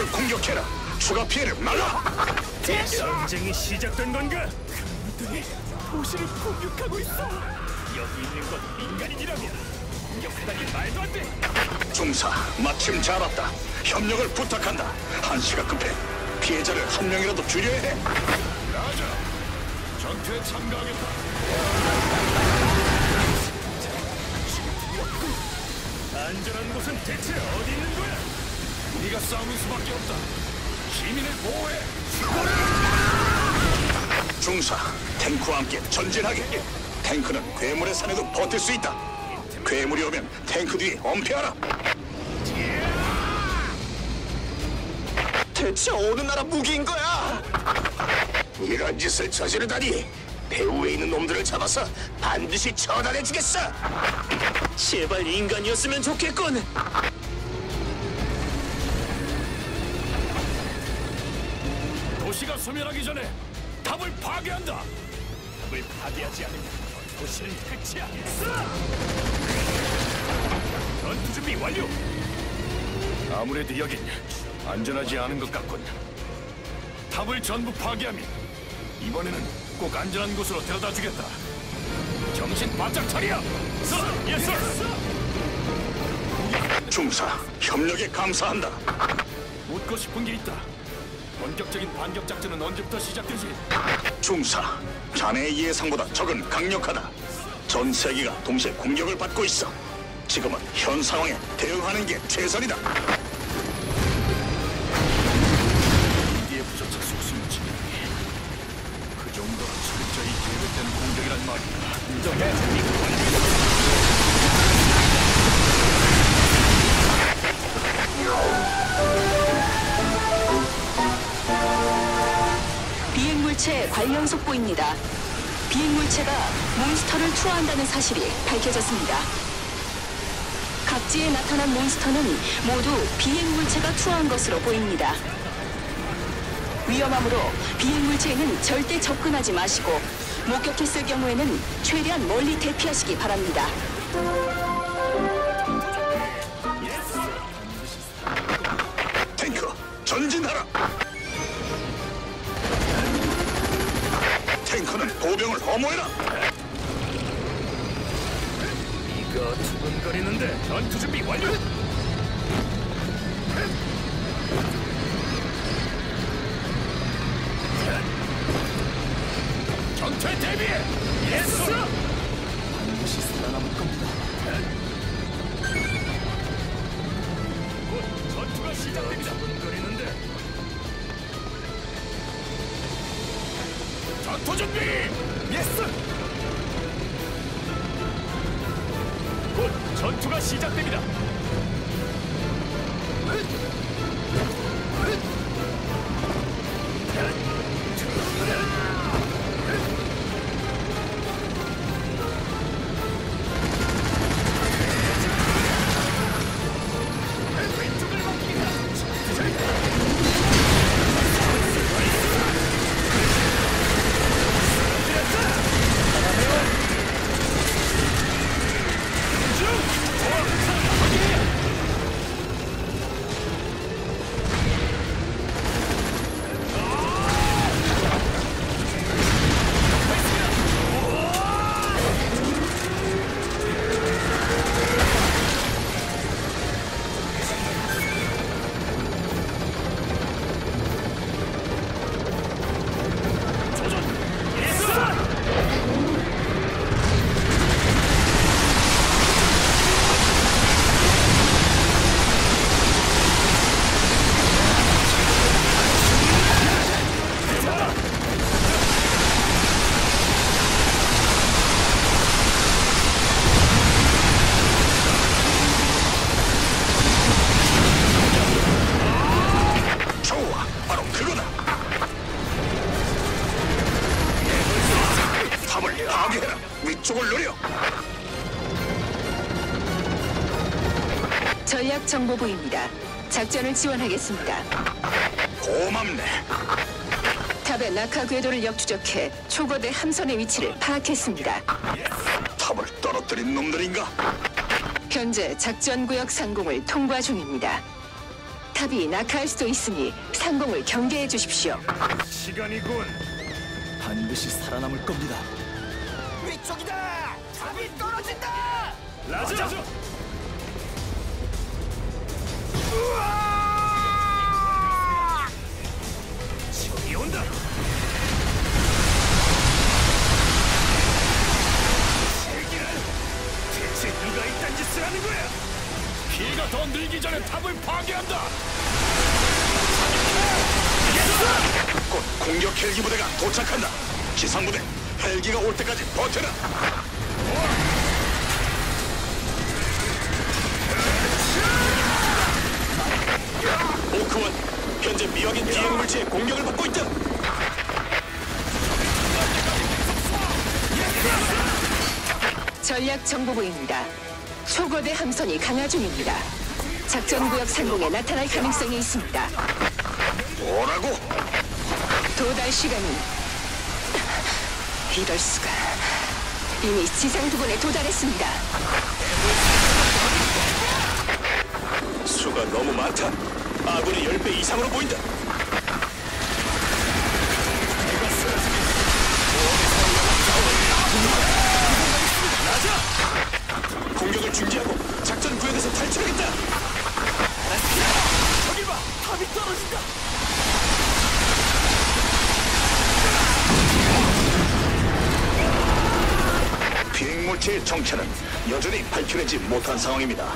공격해라. 추가 피해를 막아. 전쟁이 시작된 건가? 그들이 도시를 공격하고 있어. 여기 있는 건 민간인이라면 공격하다니 말도 안 돼. 중사, 마침 잘 왔다. 협력을 부탁한다. 한시가 급해. 피해자를 한 명이라도 줄여야 해. 라자, 전투에 참가하겠다. 안전한 곳은 대체 어디 있는 거야? 네가 싸우는 수밖에 없다. 시민을 보호해. 중사, 탱크와 함께 전진하게. 탱크는 괴물의 산에도 버틸 수 있다. 괴물이 오면 탱크 뒤에 엄폐하라. 대체 어느 나라 무기인 거야? 이런 짓을 저지르다니. 배후에 있는 놈들을 잡아서 반드시 처단해주겠어. 제발 인간이었으면 좋겠군. 도시가 소멸하기 전에 탑을 파괴한다. 을 파괴하지 않으면 도시는 끝이야. 전투 준비 완료. 아무래도 여긴 안전하지 않은 것 같군. 탑을 전부 파괴하면 이번에는 꼭 안전한 곳으로 데려다 주겠다. 정신 바짝 차려. 서, 예스. 중사, 협력에 감사한다. 묻고 싶은 게 있다. 본격적인 반격 작전은 언제부터 시작되지? 중사, 자네의 예상보다 적은 강력하다. 전 세계가 동시에 공격을 받고 있어. 지금은 현 상황에 대응하는 게 최선이다. 인디의 부조차 지명이 그 정도로 철저히 계획된 공격이란 말이야. 비행물 관련 속보입니다. 비행 물체가 몬스터를 투하한다는 사실이 밝혀졌습니다. 각지에 나타난 몬스터는 모두 비행 물체가 투하한 것으로 보입니다. 위험하므로 비행 물체에는 절대 접근하지 마시고 목격했을 경우에는 최대한 멀리 대피하시기 바랍니다. 탱크, 전진하라. 보병을 허무해라. 이거 두근거리는데 전투 준비 완료. 전투에 대비해! Yes. 반드시 살아남을 겁니다. 곧 전투가 시작됩니다. 두근거리는데 전투 준비! 예스. 곧 전투가 시작됩니다. 좋 전략 정보부입니다. 작전을 지원하겠습니다. 고맙네. 탑의 낙하 궤도를 역추적해 초거대 함선의 위치를 파악했습니다. 탑을 떨어뜨린 놈들인가? 현재 작전구역 상공을 통과 중입니다. 탑이 낙하할 수도 있으니 상공을 경계해 주십시오. 시간이군. 반드시 살아남을 겁니다. 위쪽이다. 답이 떨어진다. 라자. 우와! 더 늘기 전에 탑을 파괴한다. 곧 공격 헬기 부대가 도착한다. 지상 부대 헬기가 올 때까지 버텨라. 물체의 공격을 받고 있다. 전략 정보부입니다. 초거대 함선이 강화 중입니다. 작전 구역 상공에 나타날 가능성이 있습니다. 뭐라고? 도달 시간이 이럴 수가 이미 지상 부근에 도달했습니다. 수가 너무 많다. 아군의 10배 이상으로 보인다. 비행물체의 정체는 여전히 밝혀내지 못한 상황입니다.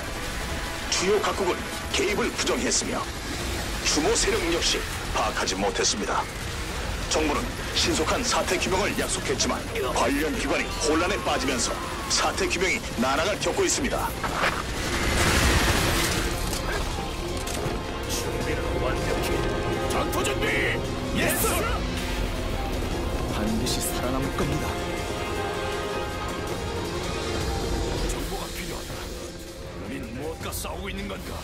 주요 각국은 개입을 부정했으며 추모 세력 역시 파악하지 못했습니다. 정부는 신속한 사태 규명을 약속했지만 관련 기관이 혼란에 빠지면서 사태 규명이 난항을 겪고 있습니다. 준비는 완벽해. 전투 준비. Yes. 반드시 살아남을 겁니다. 무엇과 싸우고 있는 건가?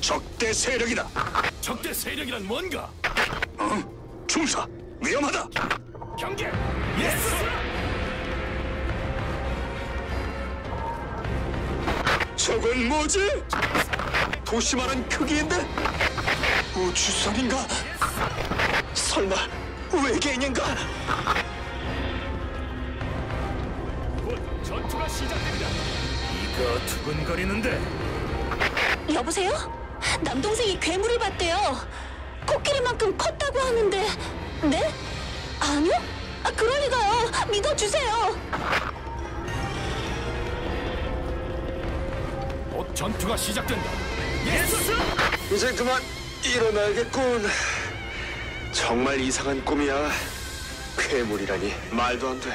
적대 세력이다. 적대 세력이란 뭔가? 어? 중사 위험하다. 경계. Yes. 저건 뭐지? 도시만한 크기인데? 우주선인가? 설마 외계인인가? 곧 전투가 시작됩니다. 이거 두근거리는데. 여보세요? 남동생이 괴물을 봤대요. 코끼리만큼 컸다고 하는데, 네? 아니요? 아, 그럴 리가요. 믿어주세요. 곧 전투가 시작된다. 예스. 이제 그만 일어나야겠군. 정말 이상한 꿈이야. 괴물이라니 말도 안 돼.